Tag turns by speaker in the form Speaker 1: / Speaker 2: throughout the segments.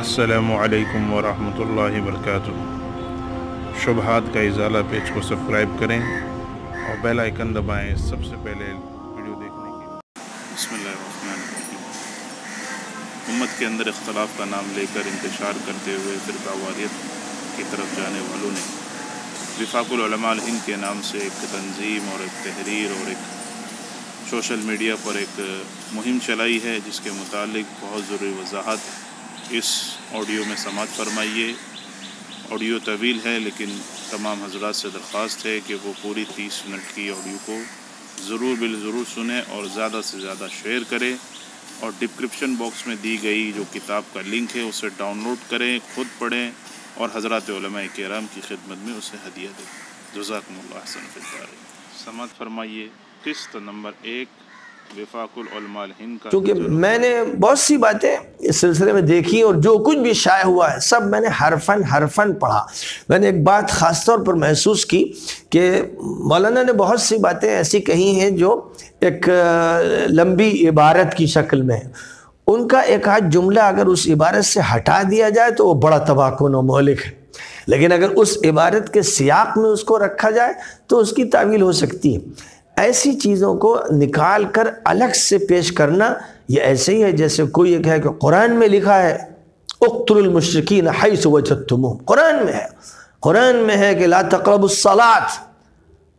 Speaker 1: असलकम वरहमल वरक शुबहात का इजाला पेज को सब्सक्राइब करें और बेल आइकन दबाएँ सबसे पहले वीडियो देखने के लिए। उम्मत के अंदर इख्तलाफ का नाम लेकर इंतशार करते हुए फिर फ़िरकावारियत की तरफ़ जाने वालों ने विफाकुलमा हिंद के नाम से एक तंजीम और एक तहरीर और एक सोशल मीडिया पर एक मुहिम चलाई है, जिसके मुतालिक बहुत ज़रूरी वजाहत इस ऑडियो में समात फरमाइए। ऑडियो तवील है, लेकिन तमाम हजरात से दरख्वास्त है कि वो पूरी तीस मिनट की ऑडियो को ज़रूर बिल ज़रूर सुने और ज़्यादा से ज़्यादा शेयर करें और डिस्क्रिप्शन बॉक्स में दी गई जो किताब का लिंक है, उसे डाउनलोड करें, ख़ुद पढ़ें और हज़रत कराम की खिदमत में उसे हदिया दें। जजाकमसन फ़िल्दार समात फरमाइए, किस्त नंबर एक।
Speaker 2: क्योंकि मैंने बहुत सी बातें इस सिलसिले में देखी और जो कुछ भी शाये हुआ है सब मैंने हरफन हरफन पढ़ा। मैंने एक बात ख़ास तौर पर महसूस की कि मौलाना ने बहुत सी बातें ऐसी कही हैं जो एक लंबी इबारत की शक्ल में है। उनका एक आध जुमला अगर उस इबारत से हटा दिया जाए तो वो बड़ा तबाकुन मौलिक है। लेकिन अगर उस इबारत के सियाक में उसको रखा जाए तो उसकी तावील हो सकती है। ऐसी चीज़ों को निकाल कर अलग से पेश करना ये ऐसे ही है जैसे कोई एक है कि कुरान में लिखा है उख्तुलमशरकिन हईस वजतुम कुरान में है। कुरान में है कि ला तकरबुसलात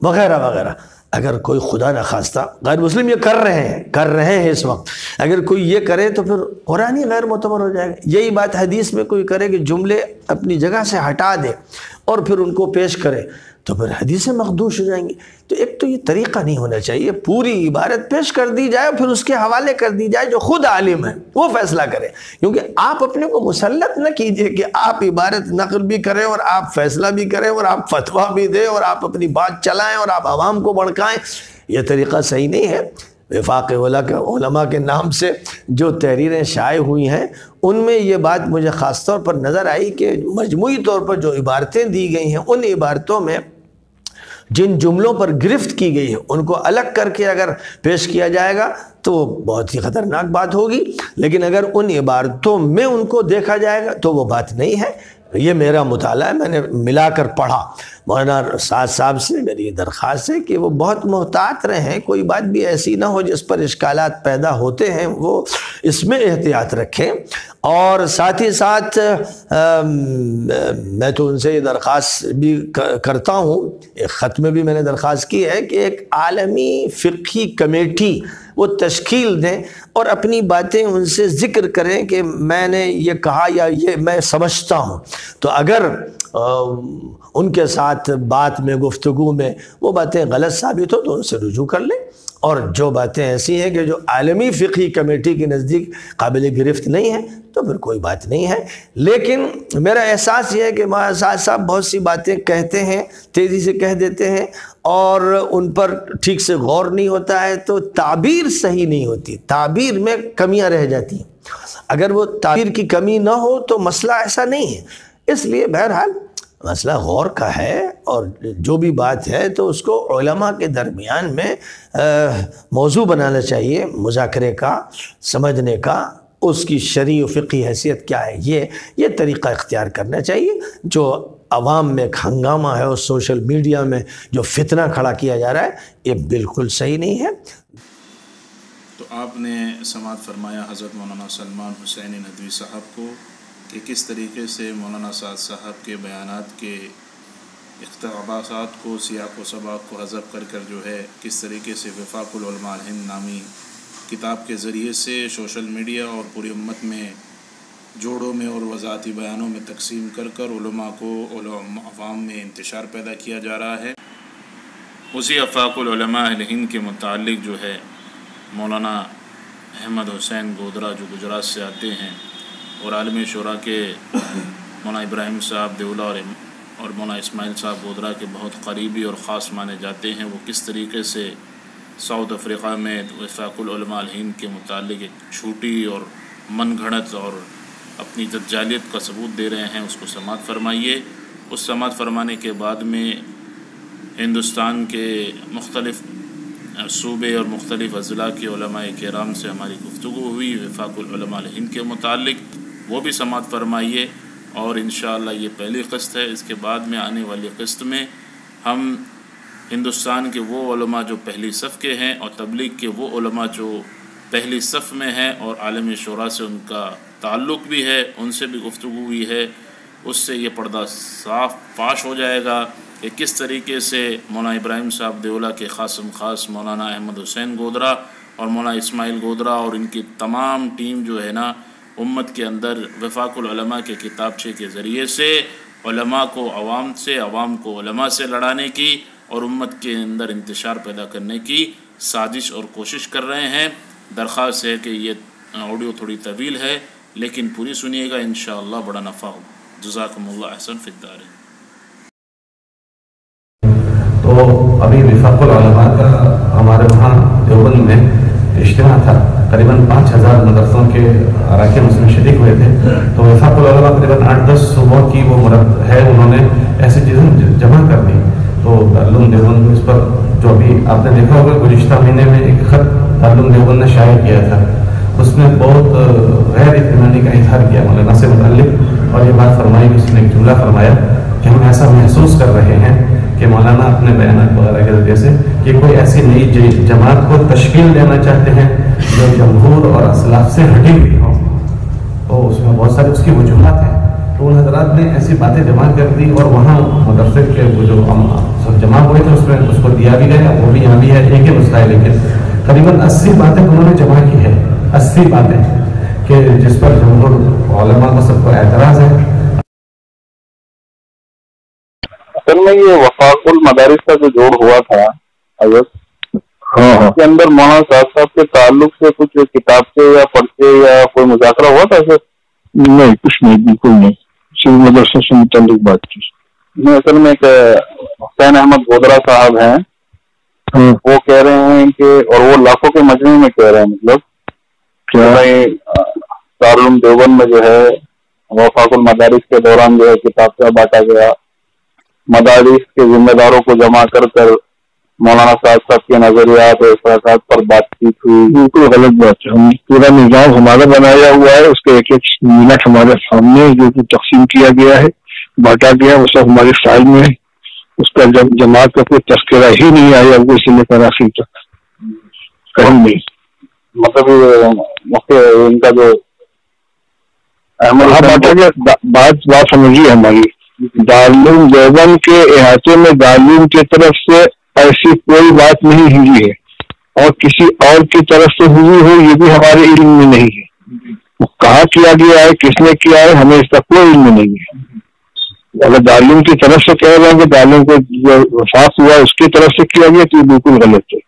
Speaker 2: वगैरह वगैरह। अगर कोई खुदा न खास्ता, गैर मुस्लिम ये कर रहे हैं, कर रहे हैं इस वक्त। अगर कोई ये करे तो फिर कुरान ही गैर मोतबर हो जाएगा। यही बात हदीस में कोई करे कि जुमले अपनी जगह से हटा दे और फिर उनको पेश करे। तो फिर हदीसें मखदूश हो जाएँगी। तो एक तो ये तरीक़ा नहीं होना चाहिए, पूरी इबारत पेश कर दी जाए, फिर उसके हवाले कर दी जाए, जो खुद आलिम है, वो फैसला करे। क्योंकि आप अपने को मुसलत न कीजिए कि आप इबारत नकल भी करें और आप फैसला भी करें और आप फतवा भी दें और आप अपनी बात चलाएँ और आप आवाम को भड़काएँ। यह तरीक़ा सही नहीं है। विफाक के नाम से जो तहरीरें शाये हुई हैं, उनमें ये बात मुझे ख़ास तौर पर नज़र आई कि मजमू तौर पर जो इबारतें दी गई हैं, उन इबारतों में जिन जुमलों पर गिरफ्त की गई है, उनको अलग करके अगर पेश किया जाएगा तो वो बहुत ही ख़तरनाक बात होगी। लेकिन अगर उन इबारतों में उनको देखा जाएगा तो वो बात नहीं है। ये मेरा मुताला है, मैंने मिलाकर पढ़ा। मौलाना साद साहब से मेरी ये दरख्वास्त है कि वो बहुत मोहतात रहें, कोई बात भी ऐसी ना हो जिस पर इश्काल पैदा होते हैं, वो इसमें एहतियात रखें। और साथ ही साथ मैं तो उनसे ये दरख्वास्त भी करता हूँ, एक ख़त में भी मैंने दरख्वास्त की है कि एक आलमी फ़िकी कमेटी वो तश्कील दें और अपनी बातें उनसे ज़िक्र करें कि मैंने ये कहा या ये मैं समझता हूँ। तो अगर उनके साथ बात में गुफ्तु में, वो बातें गलत साबित हो तो उनसे रुजू कर लें। और जो बातें ऐसी हैं कि जो आलमी फ़िकी कमेटी के नज़दीक काबिल गिरफ्त नहीं है तो फिर कोई बात नहीं है। लेकिन मेरा एहसास ये है कि साथ साहब बहुत सी बातें कहते हैं, तेज़ी से कह देते हैं, और उन पर ठीक से गौर नहीं होता है तो ताबीर सही नहीं होती। ताबीर में कमियाँ रह जाती हैं। अगर वो ताबीर की कमी ना हो तो मसला ऐसा नहीं है। इसलिए बहरहाल मसला गौर का है और जो भी बात है तो उसको के दरमियान में मौजू बनाना चाहिए, मुजाकरे का, समझने का, उसकी शरी फ़िकी हैसियत क्या है, ये ये तरीक़ा इख्तियार करना चाहिए, जो आवाम में एक हंगामा है और सोशल मीडिया में जो फितना खड़ा किया जा रहा है, ये बिल्कुल सही नहीं है।
Speaker 1: तो आपने समात फरमाया हज़रत मौलाना सलमान हुसैन नदवी साहब को कि किस तरीके से मौलाना साद साहब के बयान के इकतबासात को सियाक व सबाक को हज़ब कर कर जो है, किस तरीके से वफाकुलमा हिंद नामी किताब के ज़रिए से सोशल मीडिया और पूरी उम्मत में, जोड़ों में और वजाती बयानों में तकसीम कर कर को अवाम में इंतशार पैदा किया जा रहा है। उसी अफाकुलमा हिंद के मतलब जो है, मौलाना अहमद हुसैन गोदरा जो गुजरात से आते हैं और आलमी शुरा के मौना इब्राहिम साहब, देवला और और मौना इसमाइल साहब गोदरा के बहुत करीबी और ख़ास माने जाते हैं। वो किस तरीके से साउथ अफ्रीक़ा में वफ़ाकुलमाहीन के मुतालिक एक छूटी और मन घड़त और अपनी जज्जालियत का सबूत दे रहे हैं, उसको समात फरमाइए। उस समात फरमाने के बाद में हिंदुस्तान के मुख्तलिफ़ सूबे और मुख्तलिफ़ अज़ला के कराम से हमारी गुफ्तु हुई वफ़ाकुलमाहीन के मुतालिक। वो भी समात फरमाइए और इन ये पहली किस्त है। इसके बाद में आने वाली किस्त में हम हिंदुस्तान के वो जो पहली सफ़ के हैं और तबलीग के वो जो पहली सफ़ में हैं और आलमी शुरा से उनका ताल्लुक़ भी है, उनसे भी गुफ्तु हुई है, उससे ये पर्दा साफ़ फाश हो जाएगा कि किस तरीके से मौलाना इब्राहिम साहब देवला के ख़ासम ख़ास मौलाना अहमद हुसैन गोदरा और मौलाना इस्माइल गोदरा और इनकी तमाम टीम जो है ना उम्मत के अंदर वफाकुलमा के किताबचे के ज़रिए से को आवाम से आवाम को उलमा से लड़ाने की और उम्मत के अंदर इंतशार पैदा करने की साजिश और कोशिश कर रहे हैं। दरख्वास्त है कि ये ऑडियो थोड़ी तवील है, लेकिन पूरी सुनिएगा इन बड़ा नफ़ा हो जजाकम्ला अहसन फ़िदार
Speaker 3: तो अभी विफाकुलमा का हमारे वहाँ देवबंद में इज्तम था। करीबन पाँच हज़ार मदरसों के अरकान उसमें शरीक हुए थे। तो वैसा विफाकुलमा करीबन आठ दस सुबह की वो मुरब है, उन्होंने ऐसी चीज़ें जमा कर दी। तो दारुल देवबंद इस पर जो अभी आपने देखा होगा, गुजशत महीने में एक खत दारुल देवबंद ने शाये किया था। उसमें बहुत गैर इतमानी का इजहार किया, मौलाना से मुतल और ये बात फरमाई कि उसने एक जुमला फरमाया कि हम ऐसा महसूस कर रहे हैं कि मौलाना अपने बयान वगैरह के ज़रिए से कि कोई ऐसी नई जमात को तश्कील देना चाहते हैं जो जमहूर और असलाफ से हटी हुई हो तो उसमें बहुत सारी उसकी वजूहत हैं। तो उन हजरात ने ऐसी बातें जमा कर दी और वहाँ मदरसे के वो जो सब जमा हुए थे, उसमें उसको दिया भी गया, वो भी यहाँ भी है, एक ही नुस्खा है, लेकिन करीबन अस्सी बातें उन्होंने जमा की है, अस्सी बातें, कि जिस पर जमहूर को सबको एतराज़ है।
Speaker 4: असल में ये वफाकुल मदारिस का जो जोड़ हुआ था अयस हाँ, हाँ। के अंदर मौलाना साहब साहब के ताल्लुक से कुछ किताब से या पर्चे या कोई मुजाकरा हुआ था सर
Speaker 5: नहीं कुछ नहीं बिल्कुल नहीं। सिर्फ़ मदरसे से मुतलिक बात की।
Speaker 4: नहीं असल में एक हुसैन अहमद गोदरा साहब हैं। हाँ। वो कह रहे हैं कि और वो लाखों के मजमे में कह रहे हैं मतलब। क्या? भाई दारुल देवबंद में जो है वफाकुल मदारिस के दौरान जो है किताब से बांटा गया। मदारिस के जिम्मेदारों को जमा कर कर मौलाना साहब साहब के नजरियात और इफरात पर बातचीत हुई।
Speaker 5: बिल्कुल गलत बात है। हम पूरा निज़ाम हमारा बनाया हुआ है उसके एक एक मिनट हमारे सामने जो कि तकसीम किया गया है बांटा गया वो सब हमारे फ़ाइल में है। उसका जब जमात का कोई तस्करा ही नहीं आया वो इसे लेकर आखिर तक कहीं नहीं।
Speaker 4: मतलब इनका जो
Speaker 5: हाँ बांटा गया। बात बात समझिए हमारी। दारुल देवबंद के अहाते में दारुल की तरफ़ से ऐसी कोई बात नहीं हुई है। और किसी और की तरफ़ से हुई हो ये भी हमारे इल्म में नहीं है। वो कहा किया गया है किसने किया है हमें इसका कोई इल्म नहीं है। अगर दारुल की तरफ़ से कह रहे हैं कि दारुल को जो वफाक हुआ उसकी तरफ़ से किया गया तो ये बिल्कुल गलत है।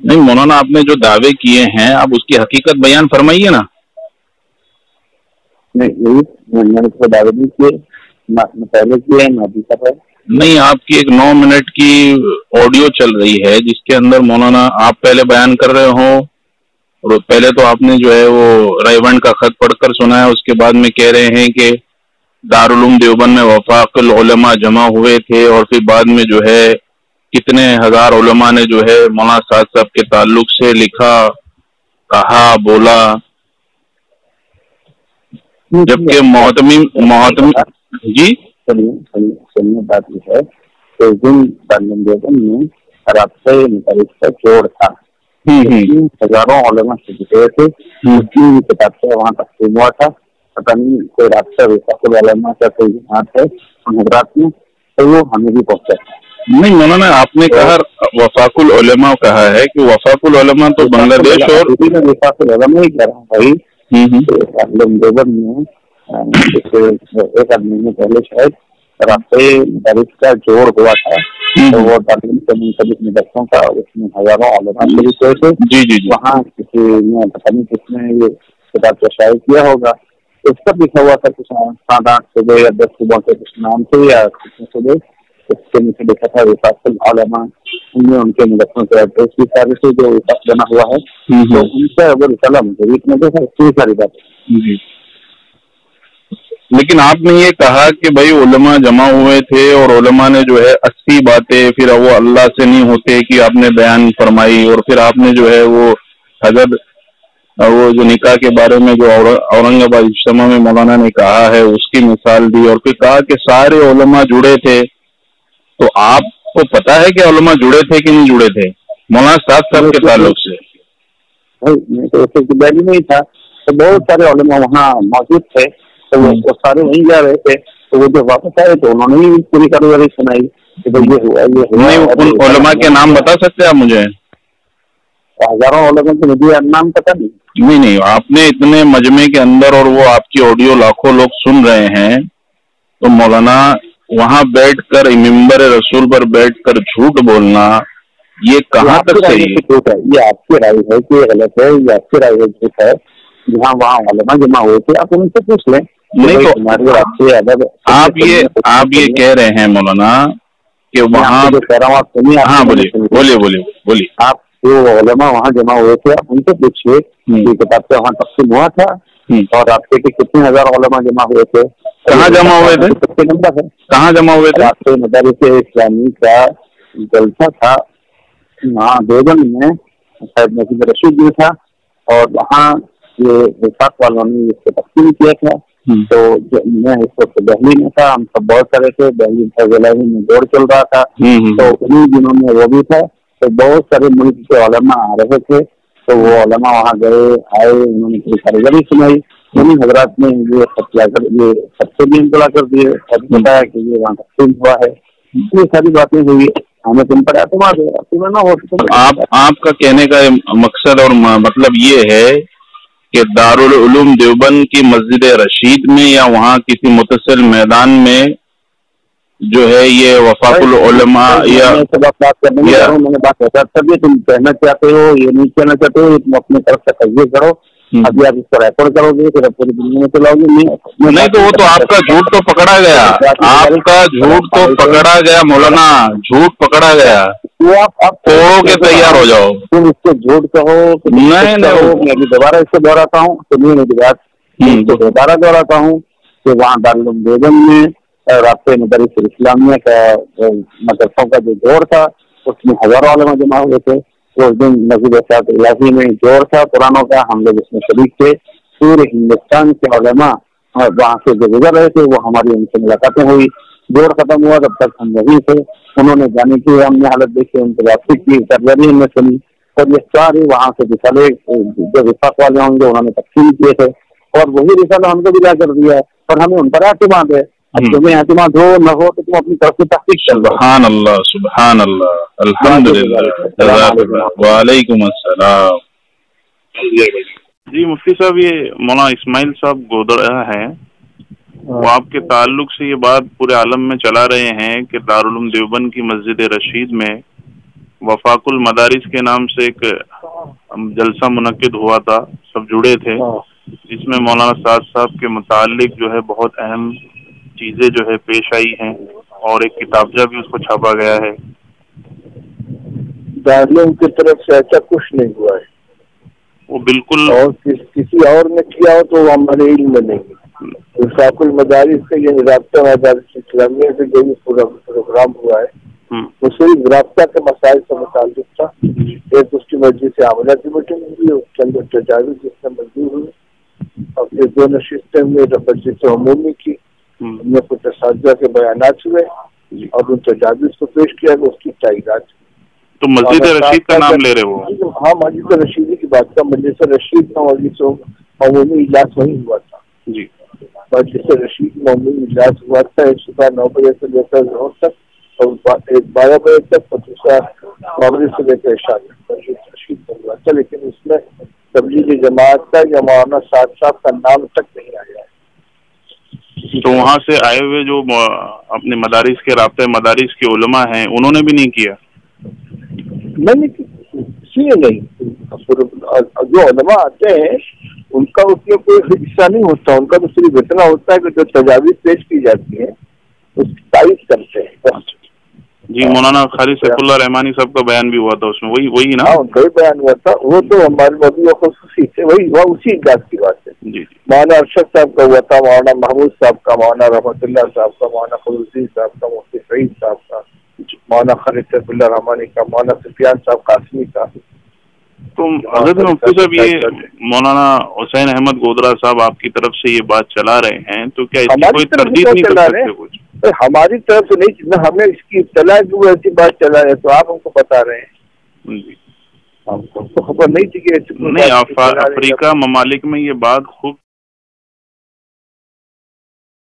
Speaker 4: नहीं मौलाना आपने जो दावे किए हैं आप उसकी हकीकत बयान फरमाइए ना।
Speaker 5: नहीं मैंने तो दावे नहीं किए। पहले किए ना अभी कर
Speaker 4: नहीं, आपकी एक नौ मिनट की ऑडियो चल रही है, जिसके अंदर मौलाना आप पहले बयान कर रहे हो, और पहले तो आपने जो है वो रायवंड का खत पढ़कर सुना है, उसके बाद में कह रहे हैं कि दारुल देवबंद में वफाकल उलमा जमा हुए थे, और फिर बाद में जो है कितने हज़ार उलमा ने जो है मौलाना साहब साहब के ताल्लुक से लिखा, कहा, बोला। जबकि मोहतमी मोहतमी जी।
Speaker 5: सुनिए सुनिए बात यह है में रास्ते मुताबिक का जोड़ था। हम्म, हम्म। हज़ारों ओलमा से जुटे थे। तीन किताब से वहाँ तकसीम हुआ था। पता नहीं कोई रास्ता वैसा वालमा का कोई जमात है हजरात में तो वो हमें भी पहुँचा।
Speaker 4: नहीं मौलाना आपने तो, कहा वफाकुल उलमा कहा है कि वफाकुल उलमा तो बांग्लादेश और
Speaker 5: वफाकुल उलमा ही कह रहा हूँ भाई। में एक आदमी में पहले शायद रास्ते बारिश का जोड़ हुआ था तो वो दार्जिलिंग से मुंतलिक निदर्शों का उसमें हज़ारों आलमा शरीक हुए थे
Speaker 4: जी जी
Speaker 5: वहाँ किसी ने पता नहीं किसने ये किताब का शायद किया होगा। उस पर लिखा हुआ था कुछ सात आठ सुबह या दस सुबह के कुछ नाम थे या कितने सुबह। उसके नीचे लिखा था विफाकुल आलमा। उनमें उनके मुदस्सों के एड्रेस की सारी से जो विफाक बना हुआ है। तो उनसे अगर कलम जरीब में देखा इतनी सारी बातें।
Speaker 4: लेकिन आपने ये कहा कि भाई उलमा जमा हुए थे और उलमा ने जो है अस्सी बातें, फिर वो अल्लाह से नहीं होते कि आपने बयान फरमाई और फिर आपने जो है वो हज़रत वो जो निकाह के बारे में जो और- औरंगाबाद इज्तमा में मौलाना ने कहा है, उसकी मिसाल दी और फिर कहा कि सारे उलमा जुड़े थे। तो आपको पता है कि उलमा जुड़े थे कि नहीं जुड़े थे? मौलाना साहब साहब के ताल्लुक से।
Speaker 5: मैं तो उस वक्त दिल्ली में ही था। तो बहुत सारे उलमा वहाँ मौजूद थे। तो वो, वो सारे वहीं जा रहे थे तो वो जब वापस आए तो उन्होंने ही पूरी कार्रवाई सुनाई कि भाई ये हुआ ये हुआ।
Speaker 4: नहीं उलमा के नाम बता सकते हैं आप मुझे?
Speaker 5: हज़ारों उलमा के मुझे नाम पता नहीं।
Speaker 4: नहीं नहीं आपने इतने मजमे के अंदर और वो आपकी ऑडियो लाखों लोग सुन रहे हैं तो मौलाना वहाँ बैठकर मिंबर रसूल पर बैठकर झूठ बोलना ये कहाँ तक सही?
Speaker 5: झूठ है? ये आपकी राय है कि गलत है ये आपकी राय है झूठ है जहाँ वहाँ उलमा जमा हुए थे आप उनसे पूछ लें।
Speaker 4: नहीं तो- आप ये आप ये कह रहे हैं मौलाना कि वहाँ
Speaker 5: कह रहा हूँ आप सुनिए
Speaker 4: हाँ बोलिए बोलिए बोलिए बोलिए
Speaker 5: आप जो वहाँ जमा हुए थे आप उनसे पूछिए
Speaker 4: हम्म।
Speaker 5: कि किताब से वहाँ तकसीम हुआ था
Speaker 4: हम्म।
Speaker 5: और आपके के कितने हज़ार उलमा जमा हुए थे
Speaker 4: कहाँ जमा हुए थे?
Speaker 5: सबसे नंबर है
Speaker 4: कहाँ जमा हुए थे
Speaker 5: आपके मदारिस इस्लामी का जलसा था वहाँ देवबंद में शायद मस्जिद रशीद में था और वहाँ ये विशाख वालों ने इसको तकसीम किया था। तो मैं इस वक्त दहली में था हम सब बहुत सारे थे दहली फैजलाई में दौड़ चल रहा था।
Speaker 4: हम्म, हम्म।
Speaker 5: तो उन्हीं दिनों में वो भी था। तो बहुत सारे मुल्क के उलमा आ रहे थे तो वो उलमा वहाँ गए आए उन्होंने पूरी कारीगरी सुनाई। उन्हीं हजरात ने ये खत कर ये सबसे भी इंतला कर दिए। और बताया कि ये वहाँ तकसीम हुआ है। ये सारी बातें हुई। हमें तुम पर एतमाद है। ना तो
Speaker 4: आप आपका कहने का मकसद और मतलब ये है कि दारुल उलूम देवबंद की मस्जिद रशीद में या वहाँ किसी मुतसर मैदान में जो है ये वफाकुल उलमा या
Speaker 5: मैंने बात तुम कहना चाहते हो ये नहीं कहना चाहते हो तुम अपने तरफ़ से कहिए करो। अभी आप इसको रिकॉर्ड करोगे फिर आप पूरी दुनिया में चलाओगे। नहीं
Speaker 4: नहीं तो वो तो आपका झूठ तो पकड़ा गया। आपका झूठ तो पकड़ा गया मौलाना। झूठ पकड़ा गया।
Speaker 5: वो आप आप
Speaker 4: तोड़ो के तैयार हो जाओ।
Speaker 5: तुम इसको झूठ कहो
Speaker 4: नहीं, नहीं।
Speaker 5: मैं अभी दोबारा इसको दोहराता हूँ। सुनिए मेरी बात मैं
Speaker 4: हम्म।
Speaker 5: दोबारा दोहराता हूँ कि वहाँ दारुल बेगम में रास्ते मदरस इस्लामिया का मदरसों का जो दौर था उसमें हज़ारों आलमा जमा हुए थे। उस दिन मस्जिद सात इलाही में ज़ोर था, पुरानों का हम लोग इसमें शरीक थे, पूरे हिंदुस्तान के उलमा वहाँ से जो गुजर रहे थे, वो हमारी उनसे मुलाकातें हुई। ज़ोर खत्म हुआ तब तक हम वहीं थे। उन्होंने जाने की हमने हालत देखी उनसे बातचीत की सरजरी हमने सुनी। और ये सारे वहाँ से रिसाले, जो विफाक वाले होंगे, उन्होंने तकसीम किए थे। और वही रिसाला हमको भी ला कर दिया और हमें उन पर एतमाद है अब
Speaker 4: हम्म।
Speaker 5: तुम्हें एतमाद हो न हो तो तुम अपनी तरफ़ से तहकीक कर लो।
Speaker 4: सुबहान अल्लाह सुबहान अल्लाह अल्हम्दुलिल्लाह वालेकुम अस्सलाम जी मुफ्ती साहब ये मौलाना इस्माइल साहब गोदड़ा हैं। वो आपके ताल्लुक से ये बात पूरे आलम में चला रहे हैं कि दारुल देवबंद की मस्जिद रशीद में वफाकुल मदारिस के नाम से एक जलसा मुनक्किद हुआ था सब जुड़े थे जिसमें मौलाना साद साहब के मुतालिक जो है बहुत अहम चीज़ें जो है पेश आई हैं और एक किताबजा भी उसको छापा गया है।
Speaker 6: दारुल की तरफ़ से ऐसा कुछ नहीं हुआ है।
Speaker 4: वो बिल्कुल
Speaker 6: और किस, किसी और ने किया हो तो वो हमारे इल्म में नहीं विशाकुल मदारिस का ये रबता मदारिस इस्लामिया से जो भी प्रोग्राम हुआ है
Speaker 4: हम्म,
Speaker 6: वो सिर्फ़ रबता के मसाइल से मुतालिक था। एक उसकी मर्ज़ी से आमला की मीटिंग हुई उसके अंदर तजावीज जिससे मंजूर हुई। और फिर दो नशिस्तें में मस्जिद से अमूमी की।
Speaker 4: हम्म,
Speaker 6: उनमें कुछ तसाजा के बयान हुए और उन तजावीज को पेश किया गया उसकी ताइदात
Speaker 4: तो मस्जिद रशीद का नाम ले रहे हो?
Speaker 6: हाँ मस्जिद रशीदी की बात का मस्जिद रशीद का मस्जिद अमूमी इजलास वही हुआ था।
Speaker 4: जी।
Speaker 6: मस्जिद रशीद में अमूमी इजलास हुआ था एक सुबह नौ बजे से लेकर ज़ोर तक और एक बारह बजे तक और दूसरा मगरब से लेकर इशा मस्जिद रशीद में हुआ था लेकिन उसमें तबलीगी जमात का या मौलाना साथ साहब का नाम तक नहीं आया है।
Speaker 4: तो वहाँ से आए हुए जो अपने मदारिस के रबते मदारिस के उलमा हैं उन्होंने भी नहीं किया?
Speaker 6: मैंने इसलिए नहीं। जो उलमा आते हैं उनका उसमें कोई हिस्सा नहीं होता। उनका तो सिर्फ़ इतना होता है कि जो तजावीज पेश की जाती है उसकी तारीफ़ करते हैं।
Speaker 4: जी मौलाना खालिद सैफुल्ला रहमानी साहब का बयान भी हुआ था उसमें। वही वही ना?
Speaker 6: हाँ उनका ही बयान हुआ था। वो तो हमारे मौजूद खसूसी थे। वही वह उसी इजलास की बात है।
Speaker 4: जी
Speaker 6: मौलाना अरशद साहब का हुआ था मौलाना महमूद साहब का मौलाना रहमतुल्लाह साहब का मौलाना खलूसी साहब का मुफ्ती सईद साहब का मौलाना खालिद सैफुल्ला रहमानी का मौलाना सुफियान साहब कासमी का।
Speaker 7: तो हज़रत मुफ्ती साहब ये मौलाना हुसैन अहमद गोदरा साहब आपकी तरफ़ से ये बात चला रहे हैं तो क्या इसकी कोई तरदीद
Speaker 8: तो
Speaker 7: नहीं कर सकते कुछ?
Speaker 8: तो हमारी तरफ़ से नहीं जितना हमें इसकी इतला है कि वो ऐसी बात चला रहे तो आप हमको बता रहे हैं। हमको तो खबर नहीं थी कि
Speaker 7: नहीं
Speaker 8: चला हैं।
Speaker 7: अफ्रीका ममालिक में ये बात खूब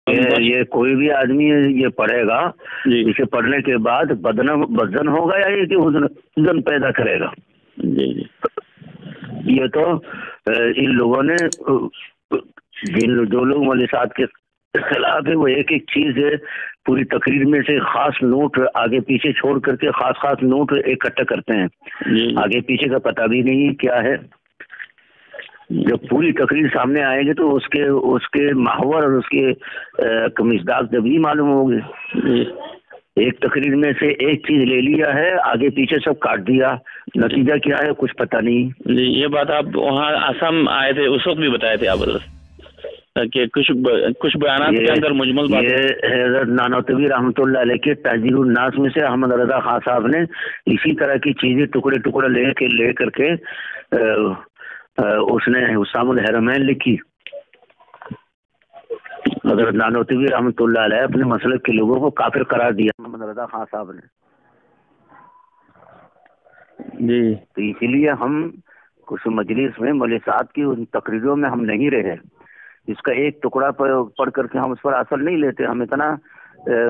Speaker 9: ये ये कोई भी आदमी ये पढ़ेगा इसे पढ़ने के बाद बदन वज़न होगा या ये कि हुजन हुजन पैदा करेगा?
Speaker 10: जी जी।
Speaker 9: ये तो इन लोगों ने जिन जो लोग मलिसात के खिलाफ है वो एक एक चीज़ है पूरी तकरीर में से खास नोट आगे पीछे छोड़ करके खास खास नोट इकट्ठा करते हैं। आगे पीछे का पता भी नहीं क्या है। जब पूरी तकरीर सामने आएगी तो उसके उसके माहौर और उसके मिसदाक जब ही मालूम होगी। एक तकरीर में से एक चीज़ ले लिया है आगे पीछे सब काट दिया। नतीजा क्या है कुछ पता नहीं।
Speaker 10: ये बात आप वहाँ असम आए थे उस वक्त भी बताए थे आप कि कुछ ब, कुछ बयान के अंदर मुजमल बात।
Speaker 9: ये हज़रत नानोतवी रहमतुल्लाह अलैह के ताजीरुल नास में से अहमद रजा खान साहब ने इसी तरह की चीज़ें टुकड़े टुकड़े ले के ले करके उसने हुसामुल हरमैन लिखी। हज़रत नानोतवी अपने मसल के लोगों को काफिर करार दिया अहमद रजा खान साहब ने।
Speaker 10: जी।
Speaker 9: तो इसीलिए हम कुछ मजलिस में मलिसात की उन तकरीरों में हम नहीं रहे। इसका एक टुकड़ा पढ़ करके हम उस पर असर नहीं लेते हम इतना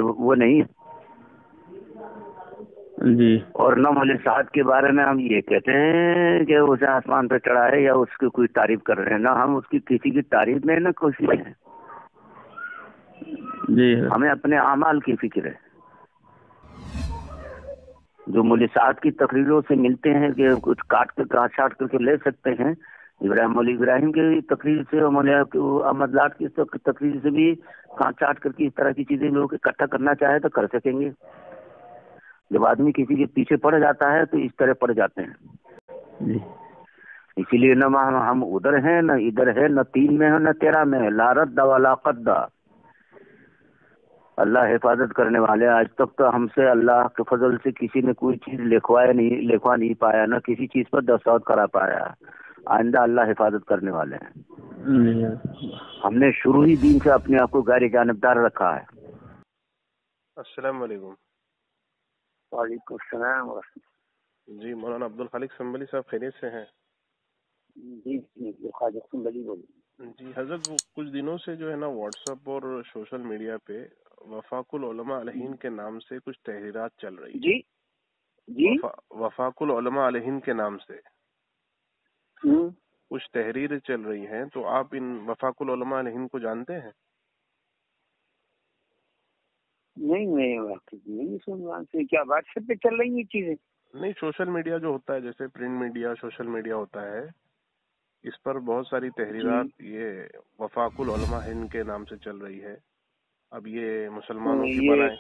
Speaker 9: वो नहीं।
Speaker 10: जी।
Speaker 9: और न मलिसात के बारे में हम ये कहते हैं कि उसे आसमान पे चढ़ा है या उसकी कोई तारीफ़ कर रहे हैं ना हम उसकी किसी की तारीफ़ में न खुशी में हैं।
Speaker 10: जी।
Speaker 9: हमें अपने अमाल की फ़िक्र है। जो मुलिसात की तकरीरों से मिलते हैं कि कुछ काट कर काट छाट करके ले सकते हैं इब्राहिम मौली इब्राहिम की तकरीर से अहमद लाट की तकरीर से भी काट चाट करके इस तरह की चीज़ें लोग इकट्ठा करना चाहे तो कर सकेंगे। जब आदमी किसी के पीछे पड़ जाता है तो इस तरह पड़ जाते हैं। इसीलिए न हम हम उधर हैं न इधर है न तीन में है न तेरह में है। लारत दवाला कद्दा। अल्लाह हिफाजत करने वाले आज तक तो हमसे अल्लाह के फजल से किसी ने कोई चीज़ लिखवाया नहीं लिखवा नहीं पाया न किसी चीज़ पर दस्तखत करा पाया। आइंदा अल्लाह हिफाजत करने वाले हैं। हमने शुरू ही दिन से अपने आप को गैर जानबदार रखा है।
Speaker 11: अस्सलाम वालेकुम
Speaker 8: वालेकुम सलाम
Speaker 11: जी मौलाना अब्दुल खालिक संबली साहब खैरियत से हैं।
Speaker 8: जी संबली बोलिए।
Speaker 11: जी हज़रत वो कुछ दिनों से जो है ना व्हाट्सएप और सोशल मीडिया पे वफाकुल उलमा अलहीन के नाम से कुछ तहरीरात चल रही है।
Speaker 8: जी जी।
Speaker 11: वफा, वफाकुल उलमा अलहीन के नाम से।
Speaker 8: हम्म,
Speaker 11: कुछ तहरीरें चल रही हैं तो आप इन वफाकुल उलमा अलहीन को जानते हैं?
Speaker 8: नहीं मैं वाकई नहीं सुन रहा क्या व्हाट्सएप पे चल रही है चीज़ें?
Speaker 11: नहीं सोशल मीडिया जो होता है जैसे प्रिंट मीडिया सोशल मीडिया होता है इस पर बहुत सारी तहरीरात ये वफाकुल उलमा हिंद के नाम से चल रही है। अब ये मुसलमानों की बनाए।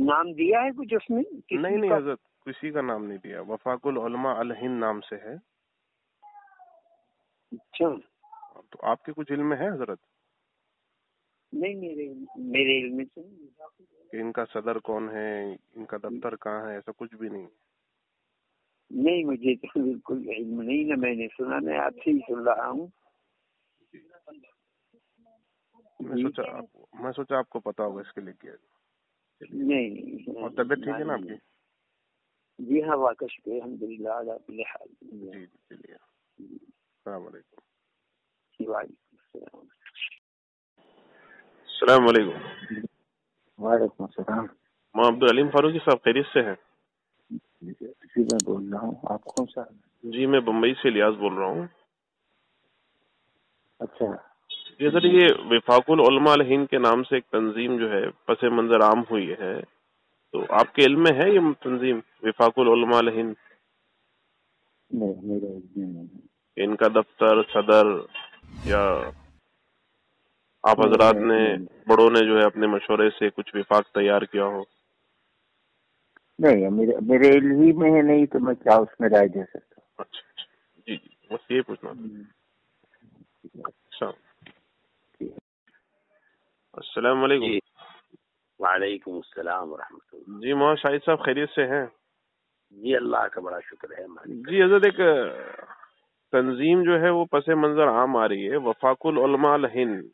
Speaker 8: नाम दिया है कुछ उसमें?
Speaker 11: नहीं नहीं हज़रत किसी का नाम नहीं दिया। वफाकुल उलमा अल हिंद नाम से है।
Speaker 8: अच्छा।
Speaker 11: तो आपके कुछ इल्म है हज़रत?
Speaker 8: नहीं मेरे मेरे इल्म से नहीं।
Speaker 11: इनका सदर कौन है इनका दफ्तर कहाँ है ऐसा कुछ भी नहीं?
Speaker 8: नहीं मुझे तो बिल्कुल इल्म नहीं ना मैंने सुना मैं आपसे ही सुन रहा हूँ।
Speaker 11: मैं सोचा आप मैं सोचा आपको पता होगा इसके लिए किया
Speaker 8: नहीं
Speaker 11: और तबीयत ठीक है ना आपकी?
Speaker 8: जी हाँ वाकई शुक्र अलहमदिल्ला
Speaker 11: जी चलिए। सलाम वालेकुम
Speaker 8: वालेकुम
Speaker 11: सलाम वालेकुम
Speaker 8: वालेकुम सलाम
Speaker 11: मैं अब्दुल अलीम फारूकी साहब खैरियत से हैं?
Speaker 8: जी मैं बोल रहा हूँ। आप कौन सा
Speaker 11: जी मैं बम्बई से लियाज बोल रहा हूँ।
Speaker 8: अच्छा।
Speaker 11: ये सर ये विफाकुल उलमा हिंद के नाम से एक तंजीम जो है पस मंजर आम हुई है। तो आपके इल्म में है ये तंजीम विफाकुल उलमा हिंद?
Speaker 8: नहीं मेरा इल्म नहीं है।
Speaker 11: इनका दफ्तर सदर या आप हजरात ने बड़ों ने जो है अपने मशवरे से कुछ विफाक तैयार किया हो?
Speaker 8: नहीं मेरे मेरे ही में है नहीं तो मैं क्या उसमें राय दे सकता
Speaker 11: अच्छा अच्छा। जी जी बस ये पूछना था। अच्छा। अस्सलाम वालेकुम
Speaker 9: वालेकुम अस्सलाम वरहमतुल्लाह।
Speaker 11: जी मोहम्मद शाहिद साहब खैरियत से हैं?
Speaker 12: जी अल्लाह का बड़ा शुक्र है
Speaker 11: जी हज़रत एक तंजीम जो है वो पस मंजर आम आ रही है। वफाकुल उलमा अल हिंद।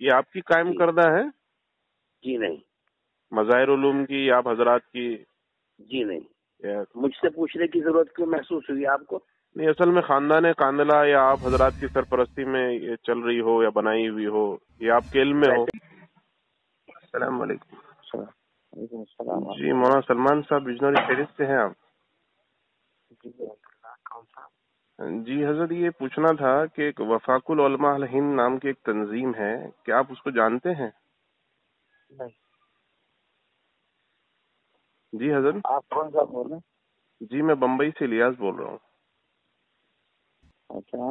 Speaker 11: ये आपकी कायम करदा है?
Speaker 12: जी नहीं।
Speaker 11: मज़ाहिर उलूम की आप हजरात की?
Speaker 12: जी नहीं। मुझसे पूछने की ज़रूरत क्यों महसूस हुई आपको?
Speaker 11: नहीं असल में खानदान कांदला या आप हजरात की सरपरस्ती में ये चल रही हो या बनाई हुई हो ये आपके इल्म में हो? जी मौलाना सलमान साहब बिजनौरी खैरियत से हैं आप? जी हज़रत ये पूछना था कि एक वफाकुल उलमा अल हिंद नाम की एक तंजीम है क्या आप उसको जानते हैं?
Speaker 12: नहीं।
Speaker 11: जी हज़रत।
Speaker 12: आप कौन सा बोल रहे हैं?
Speaker 11: जी मैं बम्बई से लियाज बोल रहा हूँ।
Speaker 12: अच्छा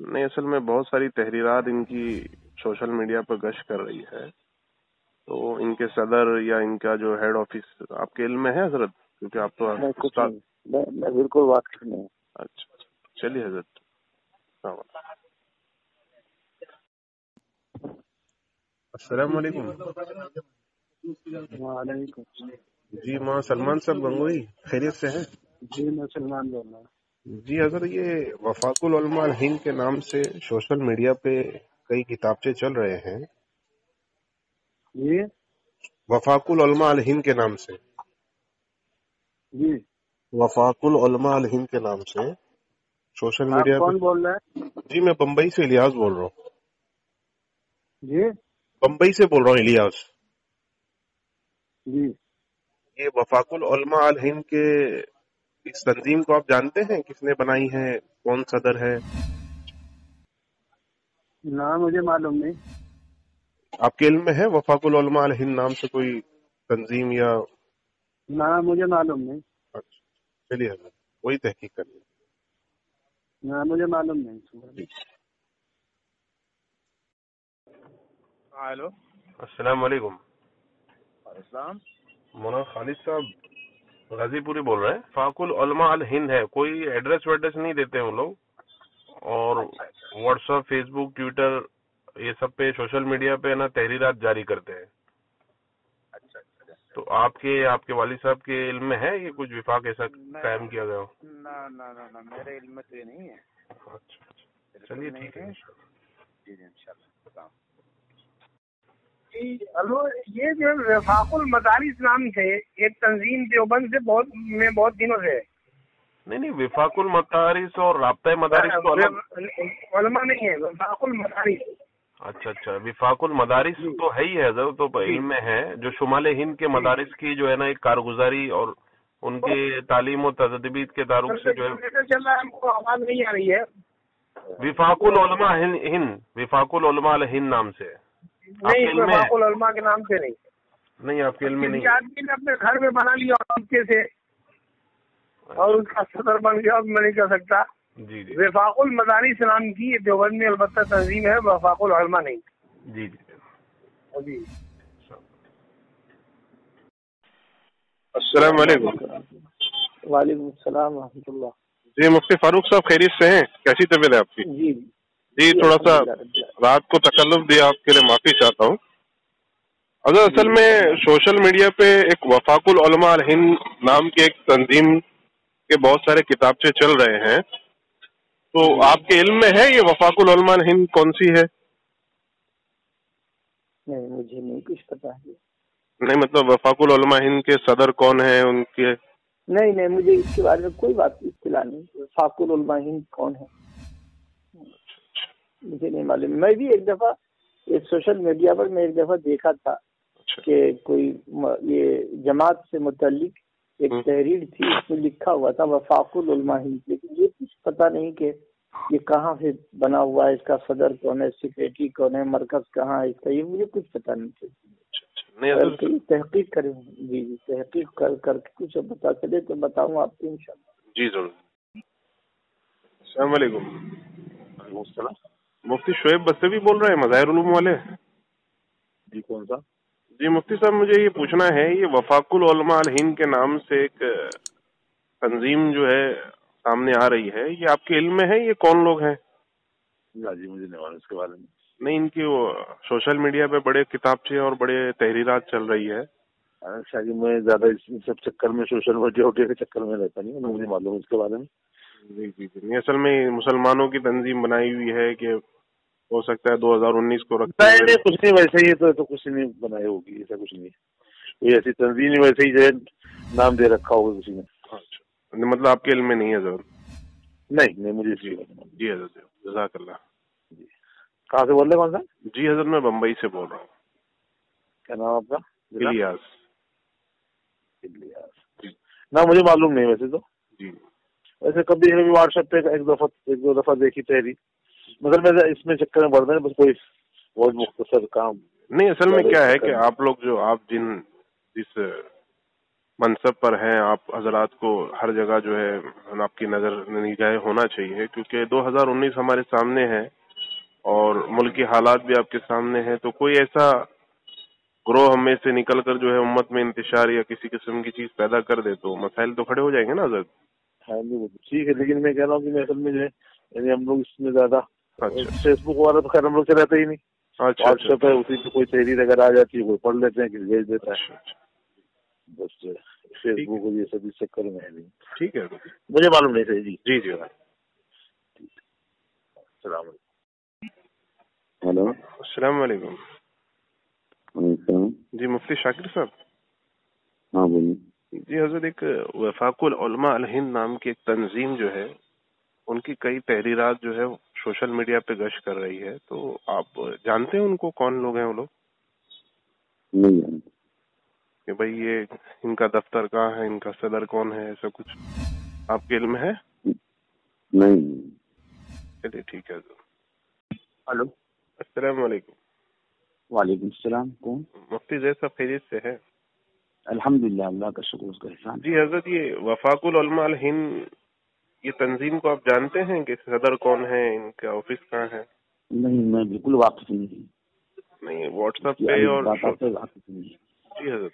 Speaker 12: नहीं
Speaker 11: असल में बहुत सारी तहरीरात इनकी सोशल मीडिया पर गश कर रही है। तो इनके सदर या इनका जो हेड ऑफ़िस आपके इल्म में है हज़रत? क्योंकि आप तो
Speaker 12: मैं बिल्कुल वाकिफ नहीं हूँ।
Speaker 11: अच्छा चलिए हज़रत। अस्सलाम वालेकुम
Speaker 12: वालेकुम
Speaker 11: जी माँ सलमान साहब गंगोई खैरियत से हैं?
Speaker 12: जी मैं सलमान बोल रहा हूँ।
Speaker 11: जी हज़रत ये वफाकुल उलमा हिंद के नाम से सोशल मीडिया पे कई किताबचे चल रहे हैं।
Speaker 12: जी
Speaker 11: वफाकुल उलमा हिंद के नाम से।
Speaker 12: जी।
Speaker 11: वफाकुल उलमा अल हिंद के नाम से। सोशल मीडिया
Speaker 12: कौन बोल रहे हैं?
Speaker 11: जी मैं बम्बई से इलियास बोल रहा हूँ।
Speaker 12: जी?
Speaker 11: बम्बई से बोल रहा हूँ इलियास।
Speaker 12: जी।
Speaker 11: ये वफाकुल उलमा अल हिंद के इस तंजीम को आप जानते हैं? किसने बनाई है? कौन सदर है?
Speaker 12: ना मुझे मालूम नहीं।
Speaker 11: आपके इल्म में है वफाकुल उलमा अल हिंद नाम से कोई तंजीम या
Speaker 12: ना मुझे मालूम नहीं।
Speaker 11: चलिए हज़रत वही तहकीक करिए
Speaker 12: मुझे मालूम नहीं
Speaker 13: हेलो।
Speaker 11: अस्सलाम वालेकुम
Speaker 13: इस्लाम
Speaker 11: मौलाना खालिद साहब गाजीपुरी बोल रहे हैं। फाकुल उलमा अल हिंद है। कोई एड्रेस वेड्रेस नहीं देते हैं वो लोग। और व्हाट्सएप फेसबुक ट्विटर ये सब पे सोशल मीडिया पे ना तहरीरात जारी करते हैं। तो आपके आपके वालिद साहब के इल्म में है ये कुछ विफाक ऐसा कायम किया गया हो?
Speaker 13: ना ना ना ना मेरे इल्म में तो ये नहीं है।
Speaker 11: अच्छा चलिए ठीक है
Speaker 13: जी जी इंशाल्लाह
Speaker 14: हेलो ये जो रफाकुल मदारिस नाम से एक तंजीम देवबंद से बहुत में बहुत दिनों से
Speaker 11: नहीं नहीं विफाकुल मदारिस और राबता मदारिस तो अलग
Speaker 14: नहीं है रफाकुल मदारिस
Speaker 11: अच्छा अच्छा। विफाकुल मदारिस तो है ही है ज़रूर तो इल्म में है जो शुमाल हिंद के मदारिस की जो है ना एक कारगुजारी और उनके तालीम और तजदीद के तारुक से जो है
Speaker 14: कैसे चल रहा है हमको आवाज़ नहीं आ रही है।
Speaker 11: विफाकुल उलमा हिंद हिंद विफाकुल उलमा हिंद नाम से
Speaker 14: नहीं उलमा के नाम से नहीं।
Speaker 11: नहीं आपके इल्म नहीं।
Speaker 14: आदमी ने अपने घर में बना लिया तरीके से और उसका सदर बन गया अब मैं नहीं कर सकता।
Speaker 11: जी जी।
Speaker 14: वफाकुल मदारिस नाम की ये देवबंद में अलबत्ता तंजीम है वफाकुल उलमा नहीं।
Speaker 11: जी जी।
Speaker 14: जी
Speaker 11: अस्सलाम वालेकुम
Speaker 12: वालेकुम सलाम रहमतुल्लाह।
Speaker 11: जी मुफ्ती फारूक साहब खैरियत से हैं? कैसी तबीयत है आपकी?
Speaker 12: जी।
Speaker 11: जी थोड़ा सा रात को तकल्लुफ दिया आपके लिए माफ़ी चाहता हूँ। अगर असल में सोशल मीडिया पे एक वफाकुल उलमा हिंद नाम की एक तंजीम के बहुत सारे किताबचे चल रहे हैं तो आपके इल्म में है ये वफाकुल उलमा अल हिंद कौन सी है?
Speaker 12: नहीं मुझे नहीं कुछ पता है।
Speaker 11: नहीं मतलब वफाकुल उलमा हिंद के सदर कौन है उनके?
Speaker 12: नहीं नहीं मुझे इसके बारे में कोई बात इत्तला नहीं। वफाकुल उलमा हिंद कौन है? मुझे नहीं मालूम। मैं भी एक दफ़ा ये सोशल मीडिया पर मैं एक दफ़ा देखा था कि कोई ये जमात से मुतलिक एक तहरीर थी उसमें लिखा हुआ था वफाकुल उलमा हिंद। लेकिन ये पता नहीं कि ये कहाँ से बना हुआ है इसका सदर कौन है सेक्रेटरी कौन है मरकज कहाँ है इसका ये मुझे कुछ पता नहीं चलती तहकीक करें जी जी तहकीक कर करके कुछ पता चले तो बताऊँ आपको इंशाल्लाह।
Speaker 11: जी ज़रूर। अस्सलाम वालेकुम। मुफ्ती शुएब बस्तेवी बोल रहे हैं मज़ाहिर उलूम वाले।
Speaker 13: जी कौन सा?
Speaker 11: जी मुफ्ती साहब मुझे ये पूछना है ये वफाकुल हिंद के नाम से एक तंजीम जो है सामने आ रही है। ये आपके इल्म में है? ये कौन लोग हैं?
Speaker 13: जी मुझे नहीं मालूम इसके बारे में।
Speaker 11: नहीं इनकी वो सोशल मीडिया पे बड़े किताबचे और बड़े तहरीरात चल रही है।
Speaker 13: अच्छा जी मैं ज़्यादा इस सब चक्कर में सोशल मीडिया वोडिया के चक्कर में रहता नहीं मुझे मालूम इसके बारे में।
Speaker 11: जी जी जी। असल में मुसलमानों की तंजीम बनाई हुई है कि हो सकता है 2019 को रखते हुए
Speaker 13: नहीं कुछ नहीं वैसे ही तो, तो कुछ नहीं बनाई होगी ऐसा कुछ नहीं। कोई ऐसी तंजीम वैसे ही जो नाम दे रखा होगा किसी ने।
Speaker 11: मतलब आपके इल्म में नहीं है ज़रूर?
Speaker 13: नहीं नहीं मुझे मालूम।
Speaker 11: जी हज़रत जजाकल्ला
Speaker 13: कहाँ से बोल रहे कौन सा?
Speaker 11: जी हज़रत मैं बम्बई से बोल रहा हूँ।
Speaker 13: क्या नाम आपका?
Speaker 11: इलियास।
Speaker 13: इलियास। ना मुझे मालूम नहीं वैसे तो।
Speaker 11: जी।
Speaker 13: वैसे कभी कभी व्हाट्सएप पे एक दफ़ा एक दो दफ़ा देखी तहरी मगर मैं इसमें चक्कर में पड़ता है बस कोई बहुत मुख्तसर काम
Speaker 11: नहीं असल में क्या है कि आप लोग जो आप जिन जिस मनसब पर हैं आप हजरात को हर जगह जो है आपकी नज़र निगाह होना चाहिए क्योंकि 2019 हमारे सामने है और मुल्क की हालात भी आपके सामने है तो कोई ऐसा ग्रोह हमें से निकल कर जो है उम्मत में इंतज़ार या किसी किस्म की चीज़ पैदा कर दे तो मसाइल तो खड़े हो जाएँगे ना हज़रत?
Speaker 13: हाँ तो ठीक है लेकिन मैं कह रहा हूँ कि मैं असल में जो है यानी हम लोग इसमें ज़्यादा
Speaker 11: अच्छा।
Speaker 13: फेसबुक वगैरह तो खैर हम लोग चलाते ही नहीं।
Speaker 11: अच्छा अच्छा
Speaker 13: व्हाट्सएप है उसी पे कोई तहरीर अगर आ जाती है कोई पढ़ लेते हैं किसी भेज देता है।
Speaker 11: अच्छा
Speaker 13: बस फेसबुक और ये सब इस चक्कर में है
Speaker 11: ठीक है
Speaker 13: मुझे मालूम नहीं था जी।
Speaker 11: जी जी
Speaker 13: सलाम
Speaker 5: हेलो
Speaker 11: अस्सलाम वालेकुम।
Speaker 5: वालेकुम।
Speaker 11: जी मुफ्ती शाकिर साहब।
Speaker 5: हाँ बोलिए।
Speaker 11: जी हज़रत एक वफाकुल उलमा अल हिंद नाम की एक तंजीम जो है उनकी कई तहरीरात जो है सोशल मीडिया पे गश कर रही है। तो आप जानते हैं उनको? कौन लोग हैं वो लोग?
Speaker 5: नहीं जानते।
Speaker 11: कि भाई ये इनका दफ्तर कहाँ है इनका सदर कौन है ऐसा कुछ। आपके इल्म है?
Speaker 5: नहीं।
Speaker 11: चलिए ठीक है।
Speaker 8: हेलो।
Speaker 11: अस्सलाम वालेकुम
Speaker 8: वालेकुम सलाम कौन?
Speaker 11: मुफ्ती जैद साहब खैरियत से है।
Speaker 8: अल्हम्दुलिल्लाह अल्लाह का शुक्र उसका एहसान।
Speaker 11: जी हज़रत ये वफाकुल उलमा अल हिंद ये तंजीम को आप जानते हैं कि सदर कौन है इनका ऑफ़िस कहाँ है?
Speaker 8: नहीं मैं बिल्कुल वाकिफ नहीं
Speaker 11: नहीं व्हाट्सएप पे और जी हज़रत।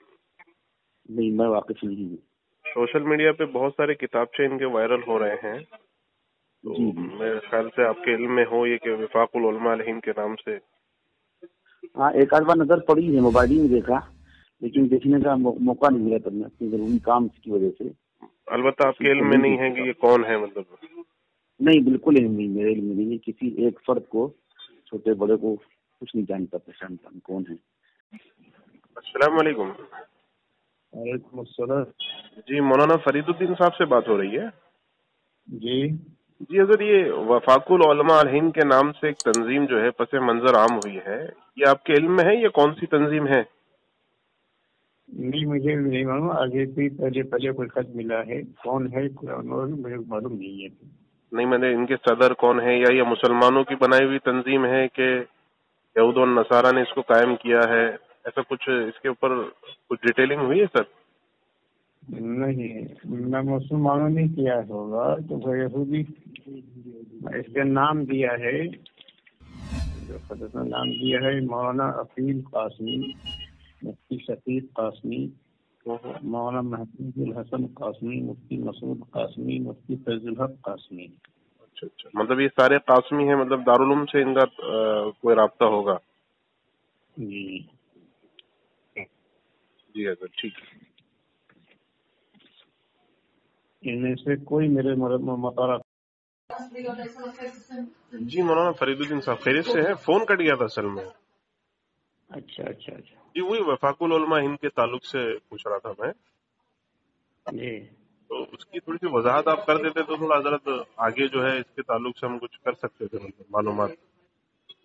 Speaker 8: नहीं मैं वाकिफ नहीं हूँ।
Speaker 11: सोशल मीडिया पे बहुत सारे किताबचे इनके वायरल हो रहे हैं। तो मेरे ख्याल से आपके इल्म में हो ये कि विफाकुल उलमा हिंद के नाम से।
Speaker 8: हाँ एक आध बार नज़र पड़ी है मोबाइल ही में देखा लेकिन देखने का मौका नहीं मिला तब अपनी ज़रूरी काम की वजह से।
Speaker 11: अलबत्ता आपके इल्म में नहीं है कि ये कौन है मतलब?
Speaker 8: नहीं बिल्कुल इल्म नहीं मेरे इल्म में नहीं है। किसी एक फर्द को छोटे बड़े को कुछ नहीं जानता पहचानता कौन है।
Speaker 11: अस्सलाम वालेकुम।
Speaker 6: वालेकुम अस्सलाम
Speaker 11: जी मौलाना फरीदुद्दीन साहब से बात हो रही है।
Speaker 6: जी।
Speaker 11: जी अगर ये वफाकुल हिंद के नाम से एक तंजीम जो है पस मंजर आम हुई है ये आपके इल्म में है ये कौन सी तंजीम है?
Speaker 6: नहीं मुझे नहीं मालूम। आगे भी पहले पहले कोई खत मिला है कौन है मुझे मालूम नहीं है।
Speaker 11: नहीं मैंने इनके सदर कौन है या ये मुसलमानों की बनाई हुई तंजीम है कि यहूद नसारा ने इसको कायम किया है? ऐसा कुछ इसके ऊपर कुछ डिटेलिंग हुई है सर
Speaker 6: नहीं मैं मुसलमानों ने किया होगा तो यहूदी इसका नाम दिया है जो खदर ने नाम दिया है मौलाना अकील कासमी मुफ्ती शफीक कासमी मौलाना महमूदुल हसन कासमी मुफ्ती मसूद कासमी मुफ्ती फैजुल हक कासमी।
Speaker 11: अच्छा अच्छा। मतलब ये सारे कासमी हैं मतलब दारुल से इनका कोई रास्ता होगा?
Speaker 6: जी।
Speaker 11: जी अगर ठीक है।
Speaker 6: इनमें से कोई मेरे मतारा
Speaker 11: जी मौलाना फरीदुद्दीन साहब खैरियत से है। फ़ोन कट गया था असल में।
Speaker 6: अच्छा अच्छा अच्छा।
Speaker 11: जी वही वफाकुल उलमा हिंद के ताल्लुक से पूछ रहा था मैं।
Speaker 6: जी।
Speaker 11: तो उसकी थोड़ी सी वजाहत आप कर देते तो थोड़ा हज़रत आगे जो है इसके ताल्लुक से हम कुछ कर सकते थे मतलब मालूम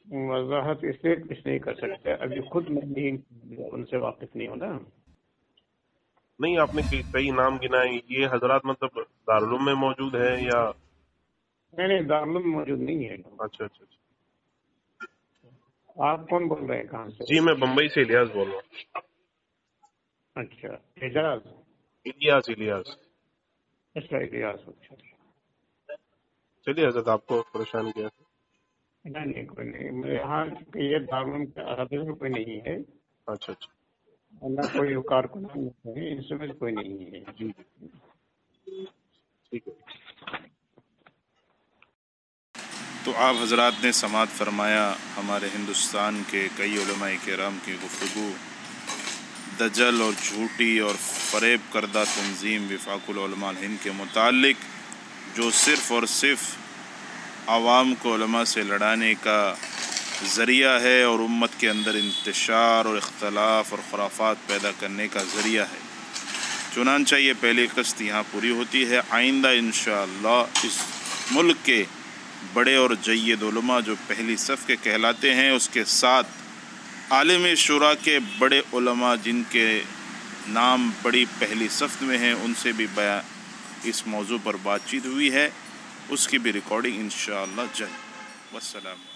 Speaker 6: वजाहत इसलिए कुछ नहीं कर सकते। अभी खुद मैं नहीं उनसे वाकिफ नहीं हूँ ना।
Speaker 11: नहीं आपने कई नाम गिनाए। ये हज़रत मतलब दारुलूम में मौजूद है या?
Speaker 6: नहीं नहीं दारुल मौजूद नहीं है।
Speaker 11: अच्छा अच्छा अच्छा।
Speaker 6: आप कौन बोल रहे हैं कहाँ से?
Speaker 11: जी मैं बम्बई से इलियास बोल रहा हूँ।
Speaker 6: अच्छा एजाज
Speaker 11: इलियास इलियास।
Speaker 6: अच्छा इलियास अच्छा।
Speaker 11: चलिए हज़रत आपको परेशान किया।
Speaker 6: नहीं नहीं कोई नहीं। यहाँ ये दारुल के में कोई नहीं है।
Speaker 11: अच्छा अच्छा।
Speaker 6: ना कोई कारकुनान है इंस्ट्रूमेंट कोई नहीं है।
Speaker 11: जी जी। ठीक है।
Speaker 1: तो आप हजरात ने समात फरमाया हमारे हिंदुस्तान के कई कराम की गुफ्तु दजल और झूठी और फ़रेब करदा तंजीम वफाकुलमा हिंद के मुतालिक जो सिर्फ़ और सिर्फ़ आवाम को से लड़ाने का ज़रिया है और उम्मत के अंदर इंतशार और इख्तलाफ और ख़ुराफ़ात पैदा करने का ज़रिया है। चुनानचा ये पहली कस्त यहाँ पूरी होती है। आइंदा इन इस मुल्क के बड़े और जयदुलमा जो पहली सफ़ के कहलाते हैं, उसके साथ आलम शुरा के बड़े उलमा जिनके नाम बड़ी पहली सफ़ में हैं, उनसे भी बया इस मौजू पर बातचीत हुई है। उसकी भी रिकॉर्डिंग इन जल्द। वसलम